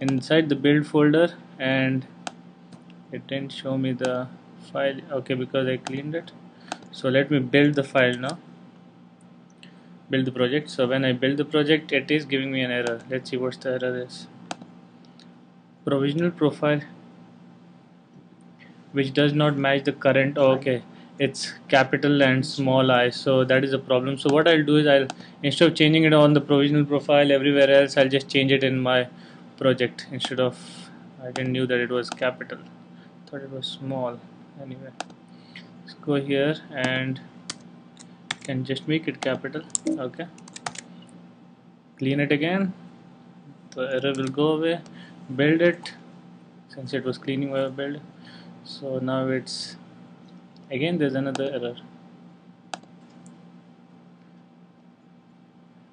inside the build folder and it didn't show me the file. Okay because I cleaned it. So let me build the file now. Build the project. So when I build the project it is giving me an error. Let's see what's the error is. Provisional profile which does not match the current. Oh, okay. It's capital and small i. So that is a problem. So what I'll do is I'll instead of changing it on the provisional profile everywhere else I'll just change it in my project instead of I didn't knew that it was capital. Thought it was small. Anyway let's go here and can just make it capital. Okay. Clean it again. The error will go away. Build it. Since it was cleaning my build so now it's again there's another error.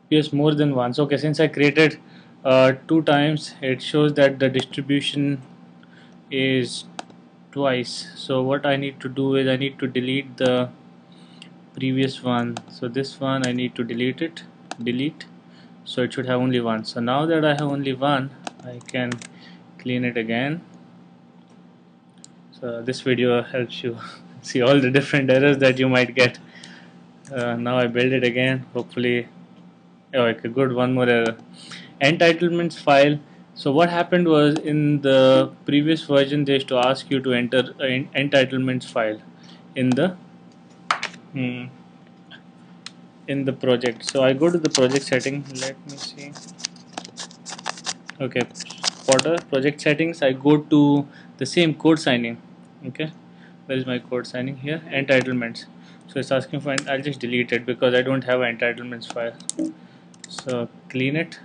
Yes more than once. Okay since I created uh, two times it shows that the distribution is twice. So what I need to do is I need to delete the previous one. So this one I need to delete it. Delete. So it should have only one. So now that I have only one I can clean it again. So this video helps you see all the different errors that you might get. Uh, now I build it again. Hopefully oh, okay good. One more error entitlements file. So what happened was in the previous version they used to ask you to enter an entitlements file in the hmm, in the project. So I go to the project setting let me see. Okay. Potter project settings I go to the same code signing. Okay. Where is my code signing? Here. Entitlements. So it's asking for I'll just delete it because I don't have an entitlements file. So clean it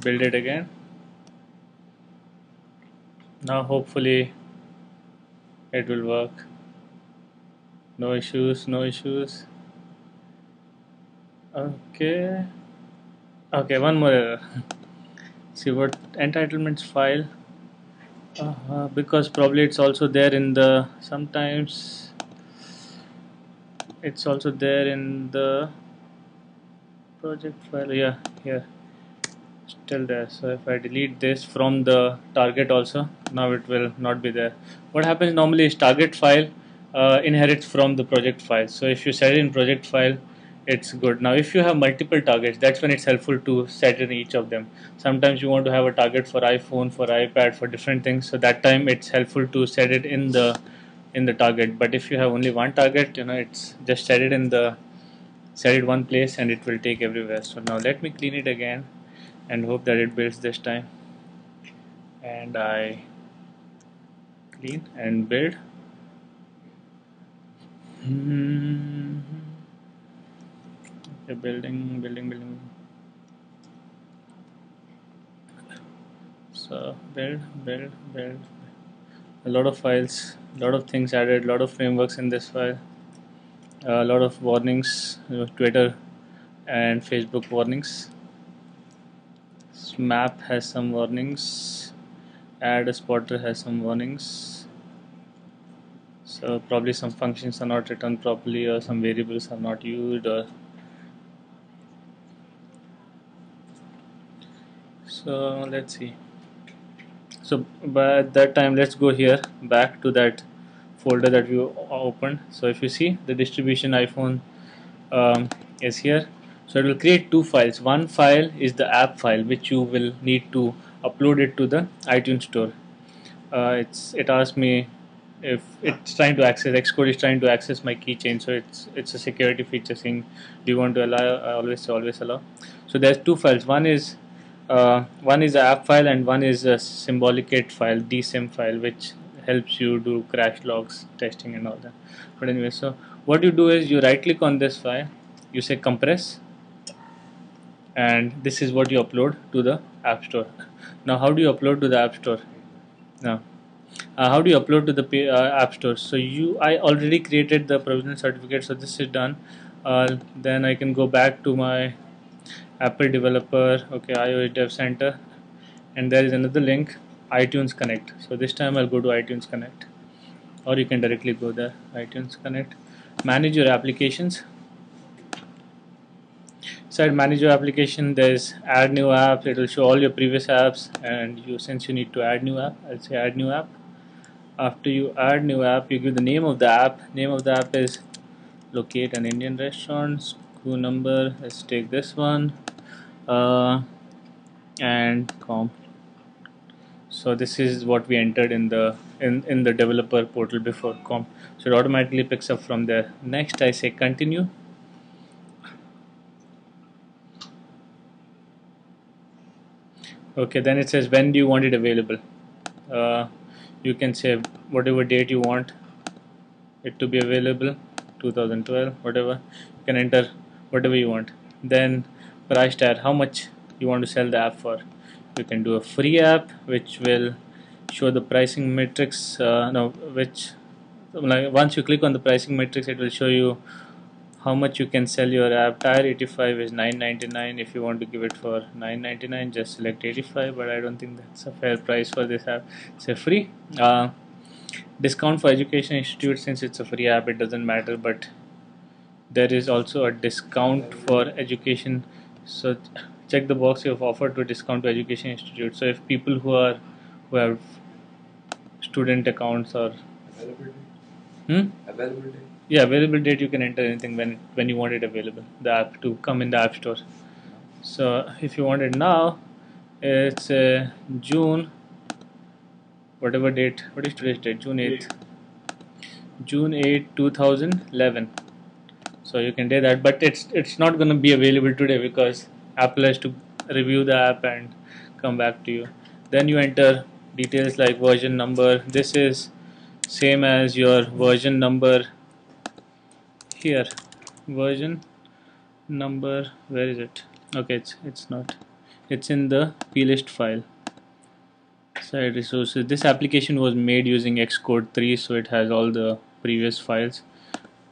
build it again. Now hopefully it will work. No issues no issues. Okay. Okay one more error. See what entitlements file. Uh, because probably it's also there in the sometimes it's also there in the project file. Yeah here still there. So if I delete this from the target also now it will not be there. What happens normally is target file uh, inherits from the project file. So if you set it in project file it's good. Now if you have multiple targets that's when it's helpful to set in each of them. Sometimes you want to have a target for iphone for ipad for different things. So that time it's helpful to set it in the in the target. But if you have only one target you know it's just set it in the set it one place and it will take everywhere. So now let me clean it again and hope that it builds this time. And I clean and build. Hmm. okay building building building. So build build build. A lot of files a lot of things added a lot of frameworks in this file. A lot of warnings Twitter and Facebook warnings map has some warnings. Add spotter has some warnings. So probably some functions are not written properly or some variables are not used or so let's see. So by that time let's go here back to that folder that we opened. So if you see the distribution iPhone um, is here so it will create two files. One file is the app file which you will need to upload it to the iTunes store. Uh, it's it asks me if it's trying to access Xcode is trying to access my keychain so it's it's a security feature saying do you want to allow I always always allow? So there's two files. One is uh, one is the app file and one is a symbolicate file dsym file which helps you do crash logs testing and all that. But anyway so what you do is you right click on this file. You say compress and this is what you upload to the app store. Now how do you upload to the app store? Now uh, how do you upload to the uh, app store? So you I already created the provisional certificate so this is done. Uh, then I can go back to my Apple developer okay iOS dev center and there is another link iTunes Connect. So this time I'll go to iTunes Connect or you can directly go there iTunes Connect. Manage your applications inside manage your application. There's add new app. It will show all your previous apps. And you since you need to add new app I'll say add new app. After you add new app you give the name of the app. Name of the app is locate an Indian restaurant. SKU number let's take this one. Uh, and com. So this is what we entered in the in in the developer portal before com. So it automatically picks up from there. Next I say continue okay then it says when do you want it available? Uh, you can say whatever date you want it to be available 2012 whatever. You can enter whatever you want. Then price tag how much you want to sell the app for? You can do a free app which will show the pricing matrix uh, no which like once you click on the pricing matrix it will show you how much you can sell your app tire 85 is 9.99 if you want to give it for 9.99 just select 85 but I don't think that's a fair price for this app it's a free uh, discount for education institute since it's a free app it doesn't matter but there is also a discount for education so check the box you have offered to discount to education institute so if people who are who have student accounts or Availability. hmm? Availability. Yeah available date you can enter anything when when you want it available the app to come in the app store. So if you want it now it's uh, June whatever date what is today's date? June 8th June 8 2011 so you can do that but it's it's not going to be available today because Apple has to review the app and come back to you. Then you enter details like version number. This is same as your version number here. Version number where is it? Okay it's it's not. It's in the plist file. Site resources. This application was made using xcode 3 so it has all the previous files.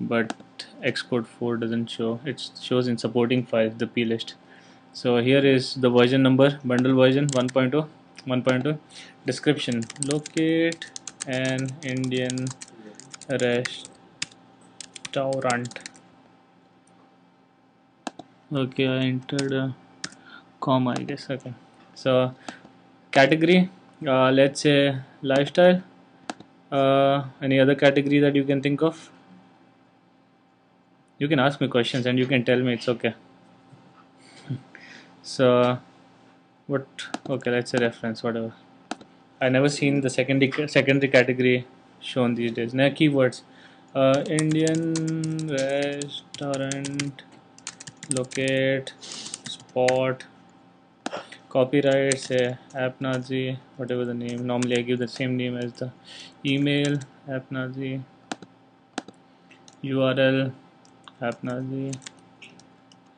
But xcode 4 doesn't show. It shows in supporting files the plist. So here is the version number bundle version 1.0 1.2 description. Locate an indian restaurant. Okay i entered comma i guess okay. So category uh, let's say lifestyle. Uh, any other category that you can think of? You can ask me questions and you can tell me it's okay. So what okay let's say reference whatever. I never seen the secondary secondary category shown these days. Now keywords uh, Indian restaurant locate spot. Copyright app nazi whatever the name normally I give the same name as the email app nazi URL app nazi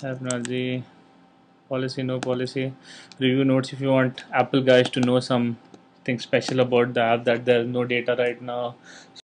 app nazi policy no policy. Review notes if you want apple guys to know something special about the app that there's no data right now